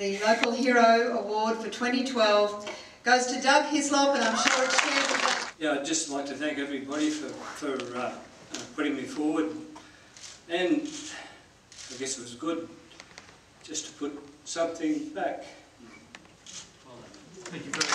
the Local Hero Award for 2012 goes to Doug Hislop, and I'm sure it's shared Yeah, I'd just like to thank everybody for, for uh, uh, putting me forward. And I guess it was good just to put something back. Thank you very much.